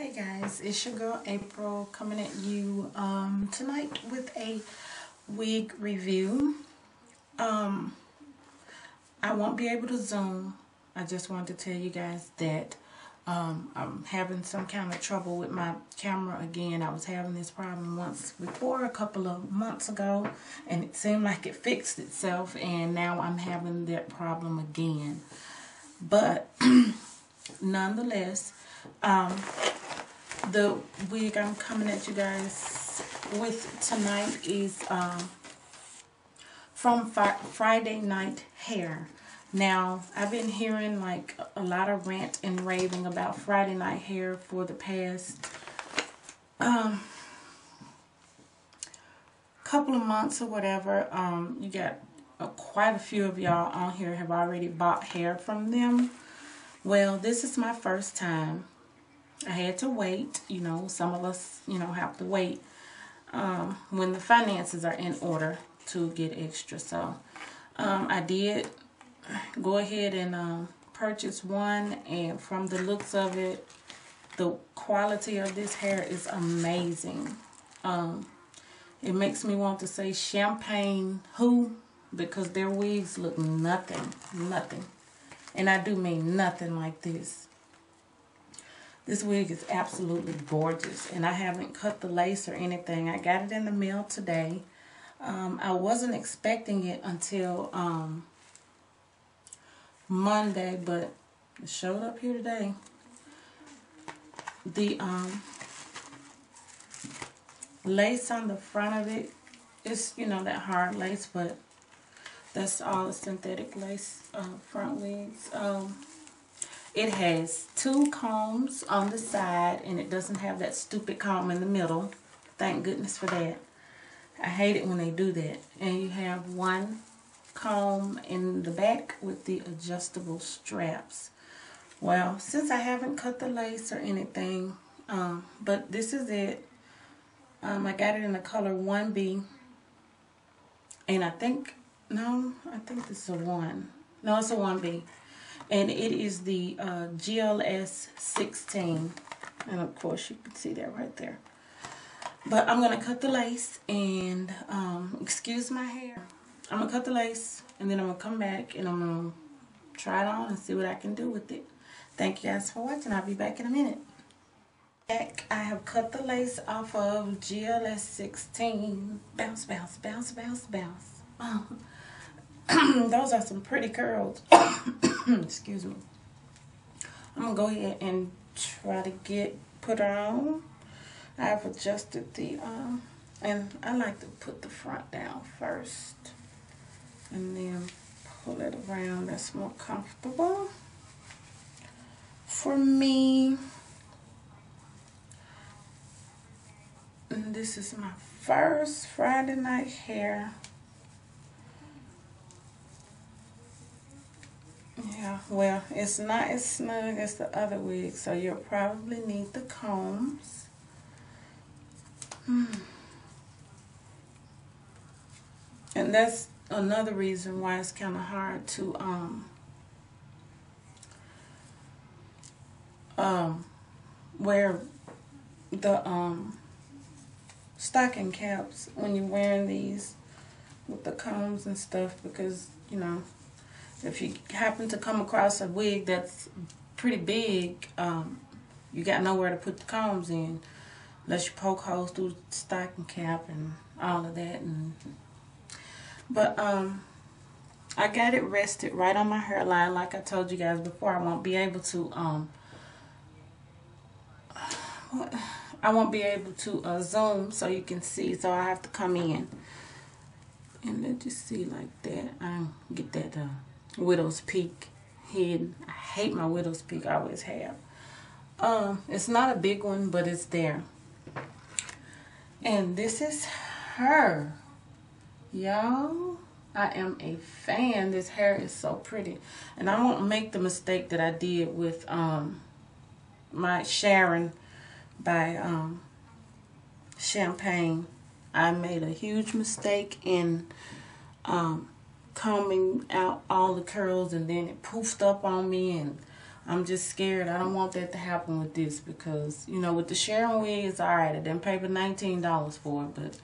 Hey guys, it's your girl April coming at you um, tonight with a wig review. Um, I won't be able to zoom. I just wanted to tell you guys that um, I'm having some kind of trouble with my camera again. I was having this problem once before, a couple of months ago, and it seemed like it fixed itself, and now I'm having that problem again. But nonetheless, um, the wig I'm coming at you guys with tonight is um, from Friday Night Hair. Now, I've been hearing like a lot of rant and raving about Friday Night Hair for the past um, couple of months or whatever. Um, you got uh, quite a few of y'all on here have already bought hair from them. Well, this is my first time I had to wait. You know, some of us, you know, have to wait um, when the finances are in order to get extra. So um, I did go ahead and um, purchase one. And from the looks of it, the quality of this hair is amazing. Um, it makes me want to say champagne who because their wigs look nothing, nothing. And I do mean nothing like this. This wig is absolutely gorgeous. And I haven't cut the lace or anything. I got it in the mail today. Um, I wasn't expecting it until um, Monday, but it showed up here today. The um, lace on the front of it is, you know, that hard lace, but that's all the synthetic lace uh, front wigs. Um, it has two combs on the side and it doesn't have that stupid comb in the middle. Thank goodness for that. I hate it when they do that. And you have one comb in the back with the adjustable straps. Well, since I haven't cut the lace or anything, um, but this is it. Um, I got it in the color 1B. And I think, no, I think this is a 1. No, it's a 1B and it is the uh, GLS 16 and of course you can see that right there. But I'm gonna cut the lace and um, excuse my hair. I'm gonna cut the lace and then I'm gonna come back and I'm gonna try it on and see what I can do with it. Thank you guys for watching. I'll be back in a minute. Back. I have cut the lace off of GLS 16 bounce bounce bounce bounce bounce those are some pretty curls excuse me. I'm gonna go ahead and try to get put on. I've adjusted the um, and I like to put the front down first and then pull it around. That's more comfortable for me. And this is my first Friday night hair. Yeah, well, it's not as snug as the other wig, so you'll probably need the combs. Hmm. And that's another reason why it's kind of hard to um um wear the um stocking caps when you're wearing these with the combs and stuff because you know if you happen to come across a wig that's pretty big, um, you got nowhere to put the combs in unless you poke holes through the stocking cap and all of that. And But um, I got it rested right on my hairline like I told you guys before. I won't be able to... Um, I won't be able to uh, zoom so you can see, so I have to come in and let you see like that. I get that done widow's peak hidden. I hate my widow's peak. I always have. Um, it's not a big one, but it's there. And this is her. Y'all, I am a fan. This hair is so pretty. And I won't make the mistake that I did with um, my Sharon by um, Champagne. I made a huge mistake in um, combing out all the curls and then it poofed up on me and I'm just scared. I don't want that to happen with this because, you know, with the Sharon wig, it's alright. I didn't pay for $19 for it, but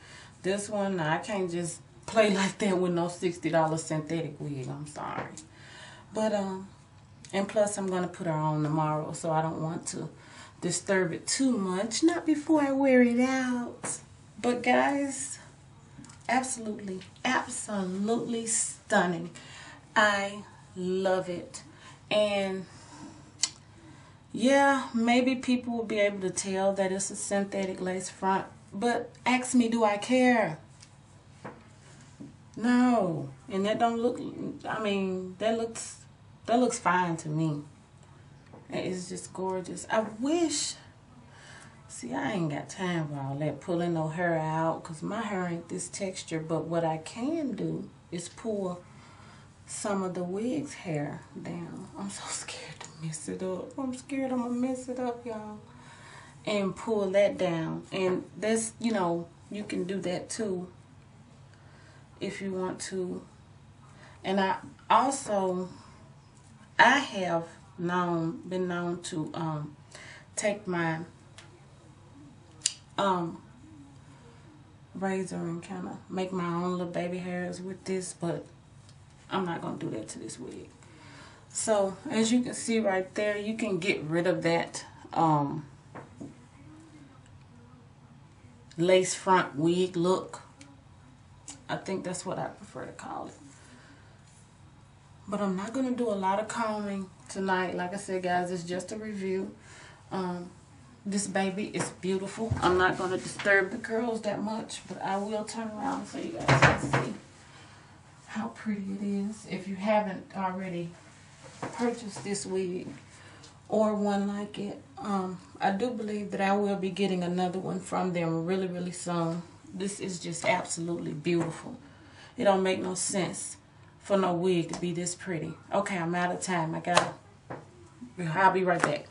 this one, I can't just play like that with no $60 synthetic wig. I'm sorry. But, um, and plus I'm going to put her on tomorrow, so I don't want to disturb it too much. Not before I wear it out. But guys, absolutely, absolutely stunning. I love it. And yeah, maybe people will be able to tell that it's a synthetic lace front, but ask me, do I care? No, and that don't look. I mean, that looks that looks fine to me. It's just gorgeous. I wish. See, I ain't got time for all that pulling no hair out because my hair ain't this texture. But what I can do is pull some of the wig's hair down. I'm so scared to mess it up. I'm scared I'm gonna mess it up, y'all. And pull that down. And that's, you know, you can do that too if you want to. And I also, I have known, been known to um, take my um, razor and kind of make my own little baby hairs with this, but I'm not going to do that to this wig. So, as you can see right there, you can get rid of that um, lace front wig look. I think that's what I prefer to call it. But I'm not going to do a lot of combing tonight. Like I said, guys, it's just a review. Um, this baby is beautiful. I'm not going to disturb the curls that much, but I will turn around so you guys can see how pretty it is. If you haven't already purchased this wig or one like it, um, I do believe that I will be getting another one from them really, really soon. This is just absolutely beautiful. It don't make no sense for no wig to be this pretty. Okay, I'm out of time. I got I'll be right back.